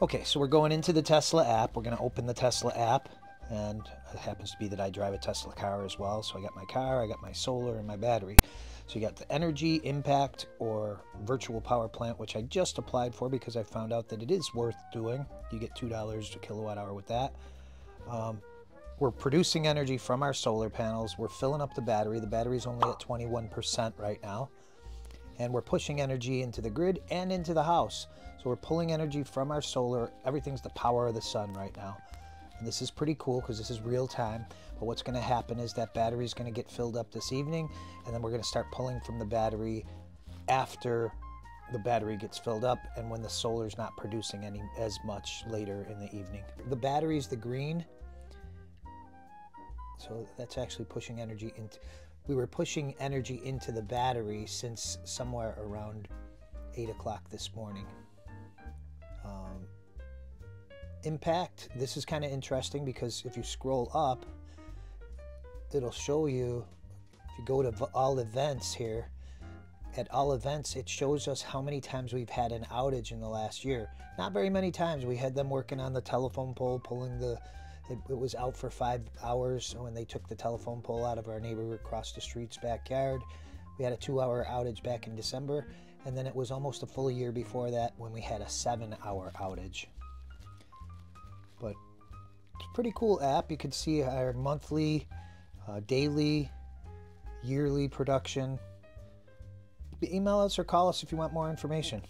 Okay, so we're going into the Tesla app. We're going to open the Tesla app, and it happens to be that I drive a Tesla car as well. So I got my car, I got my solar, and my battery. So you got the energy impact or virtual power plant, which I just applied for because I found out that it is worth doing. You get $2 a kilowatt hour with that. Um, we're producing energy from our solar panels. We're filling up the battery. The battery's only at 21% right now. And we're pushing energy into the grid and into the house. So we're pulling energy from our solar. Everything's the power of the sun right now. And this is pretty cool because this is real time. But what's going to happen is that battery is going to get filled up this evening, and then we're going to start pulling from the battery after the battery gets filled up and when the solar's not producing any as much later in the evening. The battery is the green, so that's actually pushing energy into. We were pushing energy into the battery since somewhere around eight o'clock this morning. Um, impact. This is kind of interesting because if you scroll up, it'll show you, if you go to all events here, at all events, it shows us how many times we've had an outage in the last year. Not very many times. We had them working on the telephone pole, pulling the, it, it was out for five hours when they took the telephone pole out of our neighbor across the street's backyard. We had a two hour outage back in December, and then it was almost a full year before that when we had a seven hour outage. But it's a pretty cool app. You can see our monthly uh, daily, yearly production. Email us or call us if you want more information.